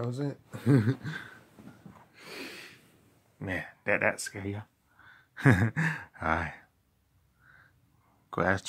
that was it. Man, that that scare you. Alright. Glass